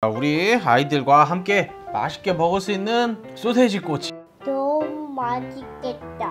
자, 우리 아이들과 함께 맛있게 먹을 수 있는 소세지 꼬치 너무 맛있겠다.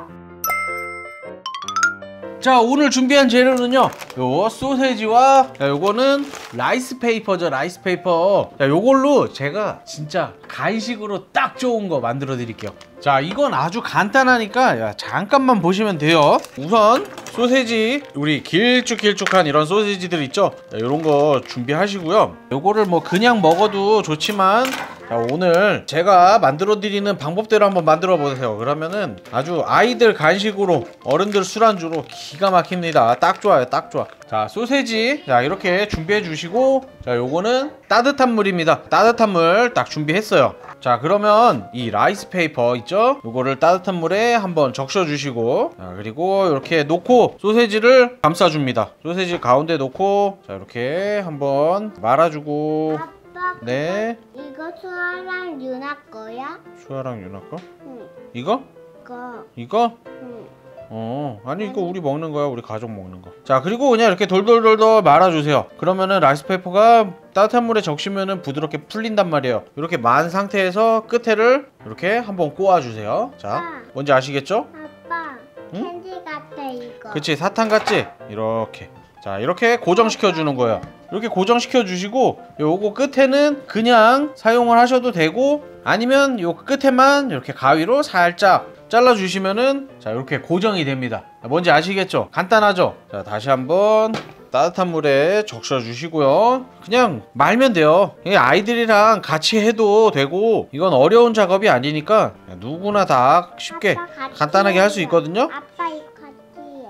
자 오늘 준비한 재료는요. 요 소세지와 자, 요거는 rice paper죠 rice paper. 자 요걸로 제가 진짜 간식으로 딱 좋은 거 만들어 드릴게요. 자 이건 아주 간단하니까 야, 잠깐만 보시면 돼요. 우선 소세지 우리 길쭉길쭉한 이런 소세지들 있죠? 자, 요런 거 준비하시고요. 요거를 뭐 그냥 먹어도 좋지만 자, 오늘 제가 만들어 드리는 방법대로 한번 만들어 보세요. 그러면은 아주 아이들 간식으로 어른들 술안주로 기가 막힙니다. 딱 좋아요. 딱 좋아. 자, 소세지. 자, 이렇게 준비해 주시고 자, 요거는 따뜻한 물입니다. 따뜻한 물 딱 준비했어요. 자, 그러면 이 rice paper 있죠? 요거를 따뜻한 물에 한번 적셔 주시고 자, 그리고 이렇게 놓고 소세지를 감싸 줍니다. 소세지 가운데 놓고 자, 이렇게 한번 말아 주고 아빠, 네. 이거 수아랑 유나 거야? 수아랑 유나 거? 응. 이거? 이거. 이거? 응. 어 아니 이거 우리 먹는 거야 우리 가족 먹는 거 자 그리고 그냥 이렇게 돌돌돌돌 말아 주세요 그러면은 rice paper가 따뜻한 물에 적시면은 부드럽게 풀린단 말이에요 이렇게 만 상태에서 끝에를 이렇게 한번 꼬아 주세요 자 아. 뭔지 아시겠죠? 아빠, 응? 캔디 같아 이거. 그치 사탕 같지? 이렇게 자 이렇게 고정시켜 주는 거예요 이렇게 고정시켜 주시고 요거 끝에는 그냥 사용을 하셔도 되고 아니면 요 끝에만 이렇게 가위로 살짝 잘라 주시면은 자 이렇게 고정이 됩니다 뭔지 아시겠죠? 간단하죠? 자 다시 한번 따뜻한 물에 적셔 주시고요 그냥 말면 돼요 아이들이랑 같이 해도 되고 이건 어려운 작업이 아니니까 누구나 다 쉽게 간단하게 할 수. 있거든요.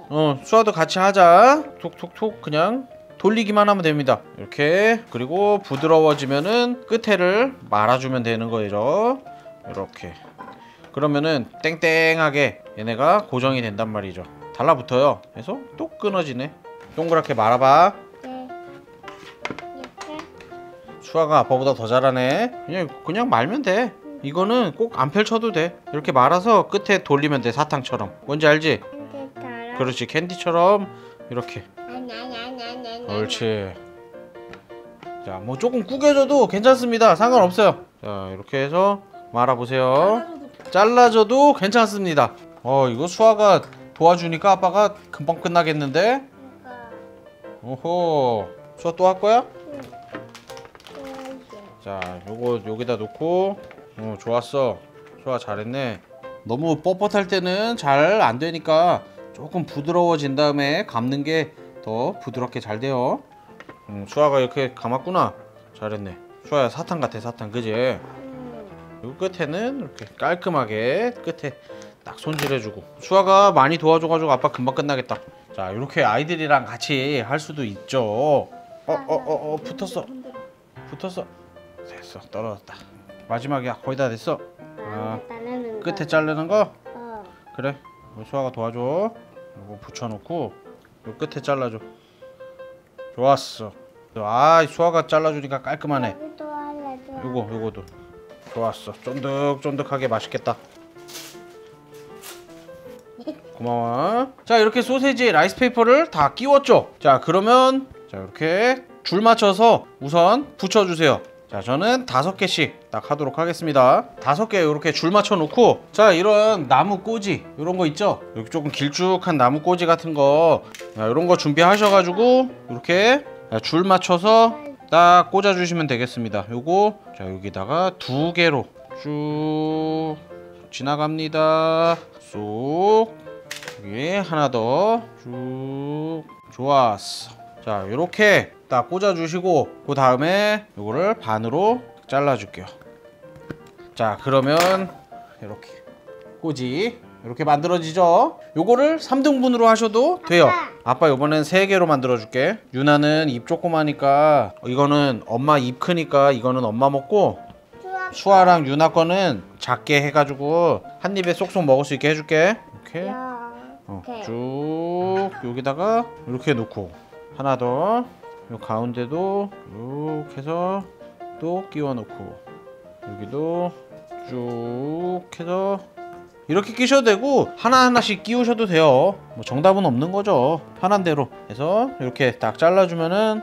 어 수아도 같이 하자. 톡톡톡 그냥 돌리기만 하면 됩니다. 이렇게. 그리고 부드러워지면은 끝에를 말아주면 되는 거예요. 이렇게. 그러면은 땡땡하게 얘네가 고정이 된단 말이죠. 달라붙어요. 그래서 또 끊어지네. 동그랗게 말아봐. 네. 수아가 아빠보다 더 잘하네. 그냥 그냥 말면 돼. 이거는 꼭 안 펼쳐도 돼. 이렇게 말아서 끝에 돌리면 돼 사탕처럼. 뭔지 알지? 그렇지 캔디처럼 이렇게. 옳지. 자, 뭐 조금 구겨져도 괜찮습니다. 상관없어요. 자, 이렇게 해서 말아보세요. 잘라줘도 괜찮습니다. 어, 이거 수아가 도와주니까 아빠가 금방 끝나겠는데? 이거. 오호. 수아 또 할 거야? 응. 자, 요거 여기다 놓고. 어, 좋았어. 수아 잘했네. 너무 뻣뻣할 때는 잘 안 되니까 조금 부드러워진 다음에 감는 게 더 부드럽게 잘 돼요. 음, 수아가 이렇게 감았구나. 잘했네. 수아야 사탕 같아 사탕 그지? 응. 요 끝에는 이렇게 깔끔하게 끝에 딱 손질해주고 수아가 많이 도와줘가지고 아빠 금방 끝나겠다. 자 이렇게 아이들이랑 같이 할 수도 있죠. 어어어어 붙었어 붙었어 됐어 떨어졌다. 마지막이야 거의 다 됐어. 아, 거. 끝에 자르는 거 어. 그래 수아가 도와줘. 이거 붙여놓고 요 끝에 잘라줘. 좋았어. 아 수아가 잘라주니까 깔끔하네. 요거 요거도. 좋았어. 쫀득쫀득하게 맛있겠다. 고마워. 자 이렇게 소세지에 라이스페이퍼를 다 끼웠죠? 자 그러면 자 이렇게 줄 맞춰서 우선 붙여주세요 자 저는 다섯 개씩 딱 하도록 하겠습니다. 다섯 개 이렇게 줄 맞춰 놓고 자 이런 나무 꼬지 이런 거 있죠? 여기 조금 길쭉한 나무 꼬지 같은 거 자, 이런 거 준비하셔 가지고 이렇게 줄 맞춰서 딱 꽂아 주시면 되겠습니다. 요거 자 여기다가 두 개로 쭉 지나갑니다. 쏙. 여기 하나 더쭉. 좋았어 자 요렇게 딱 꽂아 주시고 그 다음에 요거를 반으로 잘라 줄게요. 자 그러면 이렇게 꼬지 이렇게 만들어지죠? 요거를 3등분으로 하셔도 돼요. 아빠. 이번엔 3개로 만들어 줄게. 유나는 입 조그마니까 이거는 엄마 입 크니까 이거는 엄마 먹고 수아. 수아랑 유나 거는 작게 해가지고 한 입에 쏙쏙 먹을 수 있게 해줄게. 이렇게. 야. 어. 쭉 여기다가 이렇게 놓고 하나 더. 요 가운데도 쭉 해서 또 끼워 놓고 여기도 쭉 해서 이렇게 끼셔도 되고 하나하나씩 끼우셔도 돼요. 뭐 정답은 없는 거죠. 편한 대로 해서 이렇게 딱 잘라주면은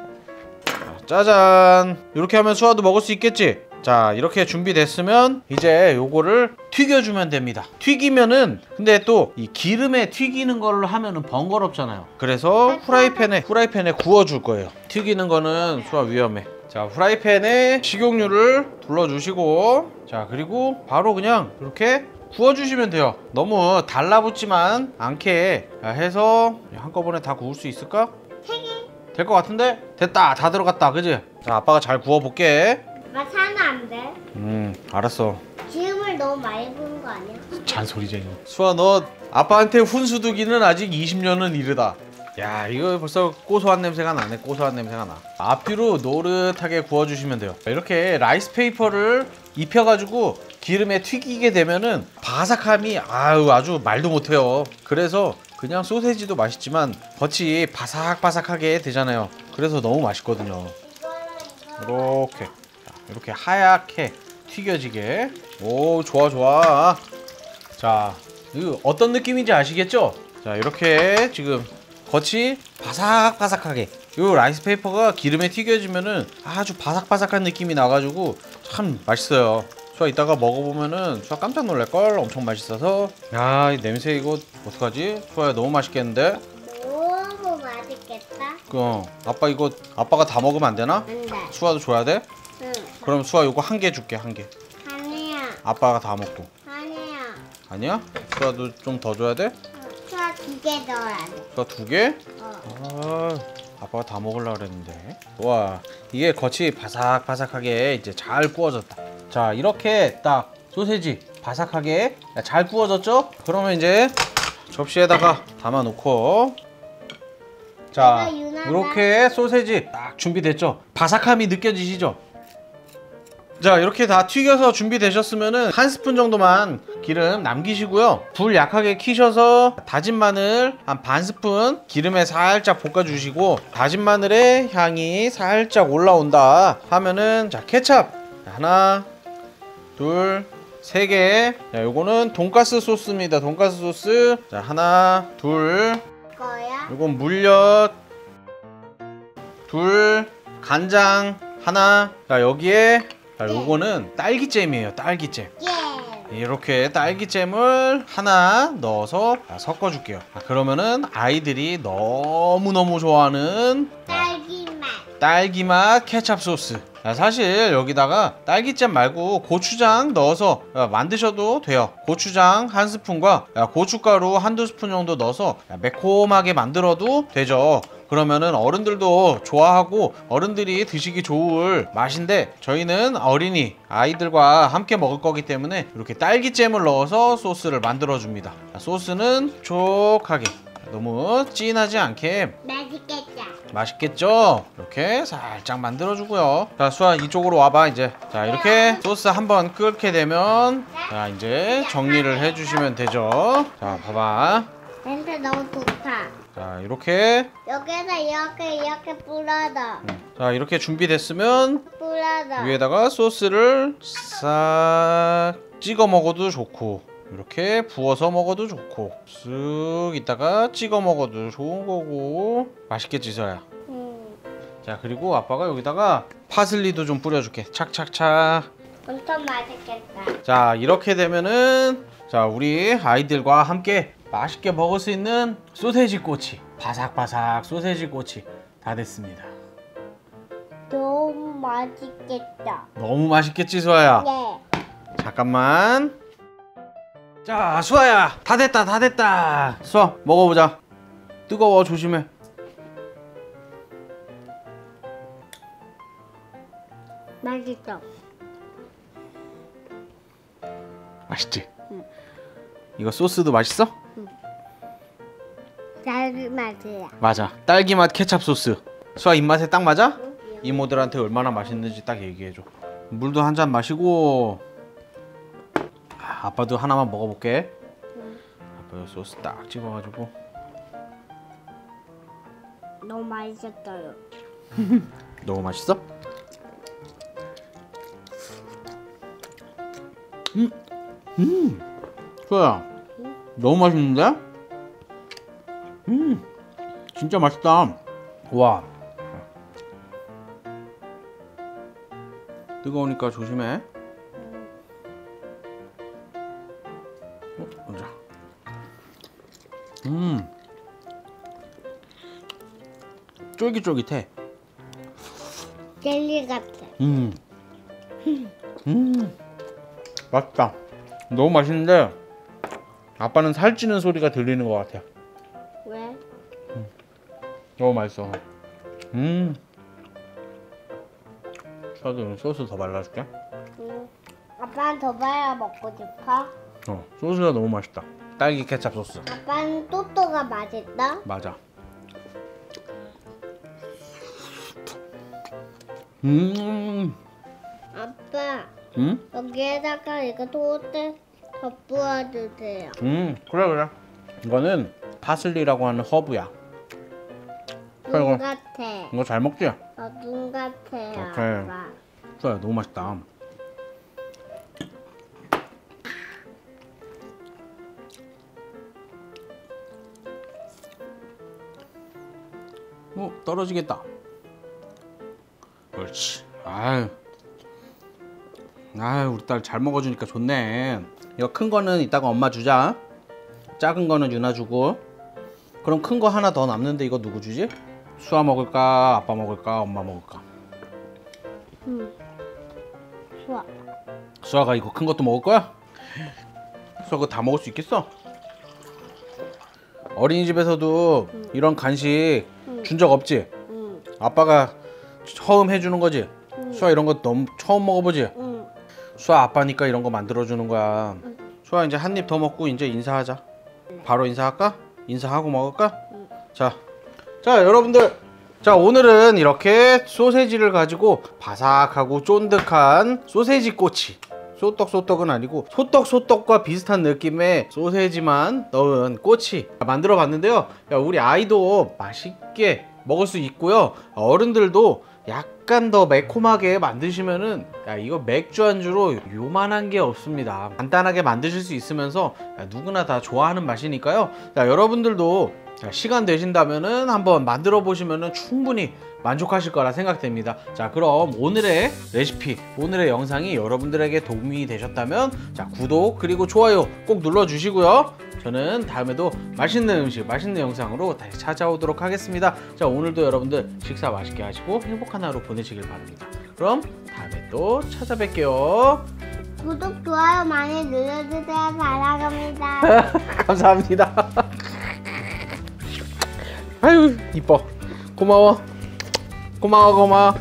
짜잔. 이렇게 하면 수아도 먹을 수 있겠지 자 이렇게 준비됐으면 이제 요거를 튀겨주면 됩니다. 튀기면은 근데 또 이 기름에 튀기는 걸로 하면은 번거롭잖아요. 그래서 후라이팬에 후라이팬에 구워줄 거예요. 튀기는 거는 수아 위험해. 자 후라이팬에 식용유를 둘러주시고 자 그리고 바로 그냥 이렇게 구워주시면 돼요. 너무 달라붙지만 않게 해서 한꺼번에 다 구울 수 있을까? 될것 같은데? 됐다. 다 들어갔다. 그지? 자 아빠가 잘 구워볼게 나 사는 안 돼. 음 알았어. 기름을 너무 많이 부은 거 아니야? 잔소리쟁이 수아 너 아빠한테 훈수 두기는 아직 20년은 이르다. 야 이거 벌써 고소한 냄새가 나네. 고소한 냄새가 나. 앞뒤로 노릇하게 구워주시면 돼요. 이렇게 라이스 페이퍼를 입혀가지고 기름에 튀기게 되면은 바삭함이 아유 아주 말도 못해요. 그래서 그냥 소세지도 맛있지만 겉이 바삭바삭하게 되잖아요. 그래서 너무 맛있거든요. 이렇게. 자, 이렇게 하얗게 튀겨지게 오 좋아 좋아 자 이거 어떤 느낌인지 아시겠죠? 자 이렇게 지금 겉이 바삭바삭하게 이 라이스 페이퍼가 기름에 튀겨지면은 아주 바삭바삭한 느낌이 나가지고 참 맛있어요. 수아 이따가 먹어보면은 수아 깜짝 놀랄걸 엄청 맛있어서 야 이 냄새 이거 어떡하지? 수아야 너무 맛있겠는데? 너무 맛있겠다. 그 어, 아빠 이거 아빠가 다 먹으면 안 되나? 안 돼. 수아도 줘야 돼? 응. 그럼 수아 이거 한 개 줄게 한 개. 아니야. 아빠가 다 먹고 아니야. 아니야? 수아도 좀 더 줘야 돼? 차두개 넣어야 돼. 수아 두 개? 어. 아, 아빠가 다 먹으려고 그랬는데. 와, 이게 겉이 바삭바삭하게 이제 잘 구워졌다. 자, 이렇게 딱 소세지 바삭하게 잘 구워졌죠? 그러면 이제 접시에다가 담아 놓고 자. 이렇게 소세지 딱 준비됐죠? 바삭함이 느껴지시죠? 자 이렇게 다 튀겨서 준비되셨으면은 한 스푼 정도만 기름 남기시고요. 불 약하게 키셔서 다진 마늘 한 반 스푼 기름에 살짝 볶아주시고 다진 마늘의 향이 살짝 올라온다 하면은 자 케찹 하나 둘 세 개. 자 요거는 돈가스 소스입니다. 돈가스 소스. 자 하나 둘. 거야? 요건 물엿. 둘 간장 하나. 자 여기에 자 요거는 딸기잼이에요 딸기잼. 예. 이렇게 딸기잼을 하나 넣어서 자, 섞어줄게요. 자, 그러면은 아이들이 너무너무 좋아하는 딸기 맛. 딸기맛 케찹 소스. 자, 사실 여기다가 딸기잼 말고 고추장 넣어서 야, 만드셔도 돼요. 고추장 한 스푼과 야, 고춧가루 한두 스푼 정도 넣어서 야, 매콤하게 만들어도 되죠 그러면은 어른들도 좋아하고 어른들이 드시기 좋을 맛인데 저희는 어린이 아이들과 함께 먹을 거기 때문에 이렇게 딸기잼을 넣어서 소스를 만들어 줍니다 소스는 촉하게 너무 진하지 않게 맛있겠다. 맛있겠죠? 이렇게 살짝 만들어주고요. 자, 수아 이쪽으로 와봐 이제. 자, 이렇게 소스 한번 끓게 되면 자 이제 정리를 해주시면 되죠. 자, 봐봐. 냄새 너무 좋다. 자, 이렇게 여기다 이렇게 이렇게 뿌려다. 자 이렇게 준비됐으면 뿌려다. 위에다가 소스를 싹 찍어 먹어도 좋고 이렇게 부어서 먹어도 좋고 쓱 이따가 찍어 먹어도 좋은 거고 맛있겠지 서야. 음, 자 그리고 아빠가 여기다가 파슬리도 좀 뿌려줄게 착착착 엄청 맛있겠다. 자 이렇게 되면은 자 우리 아이들과 함께 맛있게 먹을 수 있는 소세지 꼬치 바삭바삭 소세지 꼬치 다 됐습니다 너무 맛있겠다. 너무 맛있겠지 수아야 예. 잠깐만 자 수아야 다 됐다 다 됐다 수아 먹어보자 뜨거워 조심해 맛있어. 맛있지? 이거 소스도 맛있어? 딸기 맛이야. 맞아 딸기 맛 케찹 소스 수아 입맛에 딱 맞아? 이모들한테 얼마나 맛있는지 딱 얘기해줘 물도 한 잔 마시고 아, 아빠도 하나만 먹어볼게 아빠 소스 딱 찍어가지고 너무 맛있었어요. 너무 맛있어? 음, 음, 수아야, 너무 맛있는데? 음, 진짜 맛있다. 와, 뜨거우니까 조심해. 어, 보자. 음, 쫄깃쫄깃해. 젤리 같아. 음, 음, 맛있다. 너무 맛있는데 아빠는 살찌는 소리가 들리는 것 같아. 왜? 너무 맛있어. 음. 수아도 소스 더 발라줄게. 응. 아빠는 더 봐야 먹고 싶어? 어, 소스가 너무 맛있다. 딸기 케찹 소스. 아빠는 또또가 맛있다? 맞아. 음, 아빠 음, 여기에다가 이거 토스트 더 부어주세요. 음, 그래 그래. 이거는 파슬리라고 하는 허브야. 아이고. 눈 같아. 이거 잘 먹지? 어, 눈 같아요. 오케이. 아빠. 수아야 너무 맛있다. 어 떨어지겠다. 그렇지. 아유. 아유 우리 딸 잘 먹어주니까 좋네. 이거 큰 거는 이따가 엄마 주자. 작은 거는 유나 주고. 그럼 큰 거 하나 더 남는데 이거 누구 주지? 수아 먹을까? 아빠 먹을까? 엄마 먹을까? 응. 좋아. 수아가 이거 큰 것도 먹을 거야? 수아 그거 다 먹을 수 있겠어? 어린이집에서도 이런 간식 준적 없지? 응. 아빠가 처음 해주는 거지? 수아 이런 거 너무 처음 먹어보지? 응. 수아 아빠니까 이런 거 만들어주는 거야 수아 이제 한 입 더 먹고 이제 인사하자 바로 인사할까? 인사하고 먹을까? 자, 자 여러분들. 자 오늘은 이렇게 소세지를 가지고 바삭하고 쫀득한 소세지 꼬치. 소떡 소떡은 아니고 소떡 소떡과 비슷한 느낌의 소세지만 넣은 꼬치 만들어 봤는데요. 야, 우리 아이도 맛있게 먹을 수 있고요. 어른들도 약 간 더 매콤하게 만드시면은 야 이거 맥주 안주로 요만한 게 없습니다 간단하게 만드실 수 있으면서 야, 누구나 다 좋아하는 맛이니까요 자 여러분들도 자, 시간 되신다면은 한번 만들어 보시면은 충분히 만족하실 거라 생각됩니다. 자, 그럼 오늘의 레시피, 오늘의 영상이 여러분들에게 도움이 되셨다면 자, 구독 그리고 좋아요 꼭 눌러 주시고요. 저는 다음에도 맛있는 음식, 맛있는 영상으로 다시 찾아오도록 하겠습니다. 자, 오늘도 여러분들 식사 맛있게 하시고 행복한 하루 보내시길 바랍니다. 그럼 다음에 또 찾아뵐게요. 구독, 좋아요 많이 눌러주세요. 사랑합니다. 감사합니다. 아유 이뻐. 고마워. 고마워 고마워.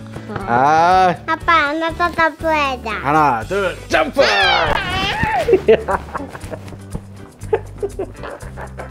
아 아빠 안아서 점프해자. 하나 둘 점프. Ha ha ha ha!